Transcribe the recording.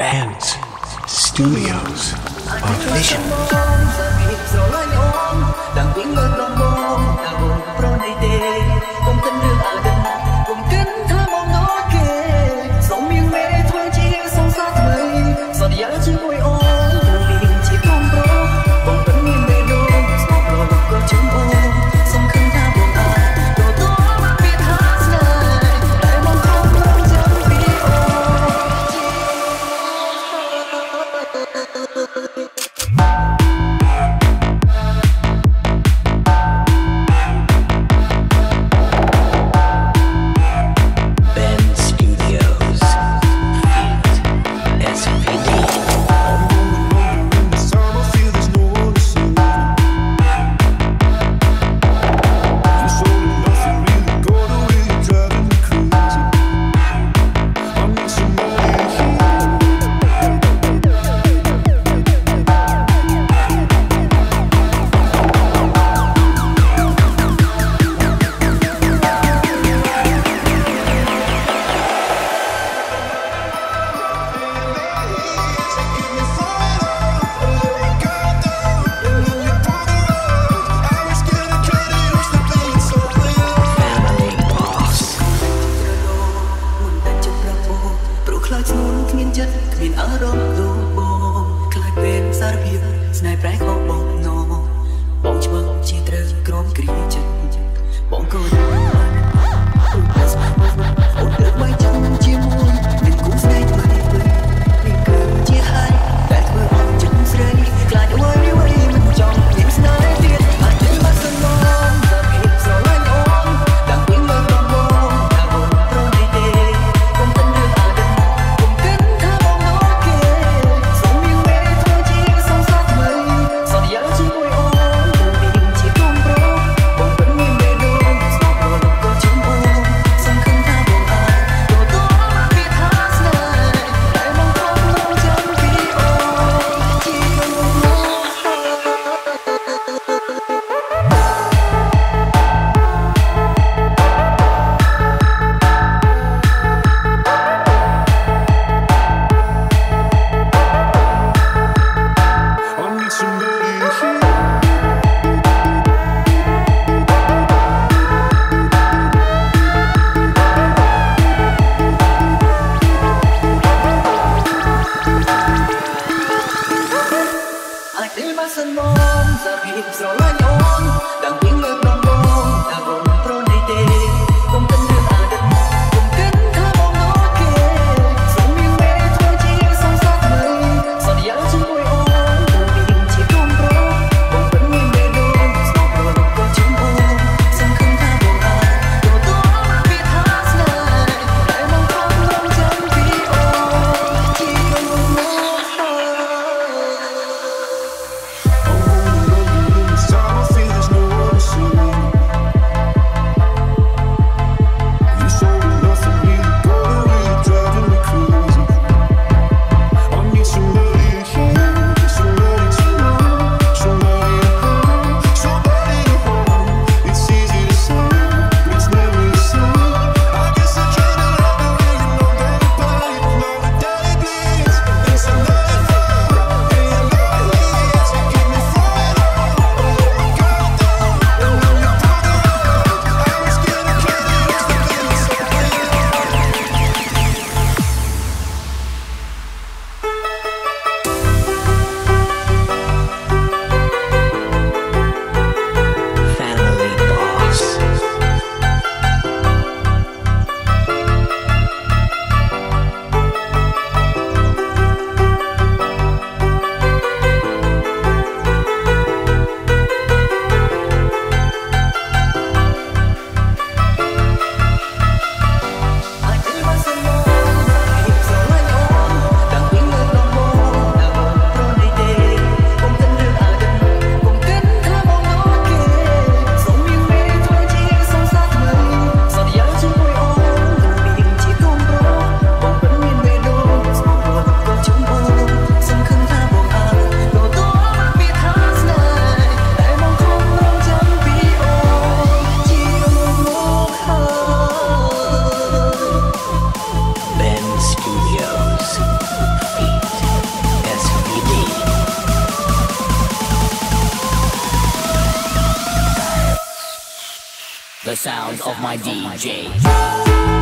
Bands, studios, or vision. រំលងបងខ្លាចពេលសារភាពស្នេហ៍ប្រែខុសបងនោបងឆ្មើជាត្រូវក្រុមគ្រីចិត្តបងកូន the sound of my DJ.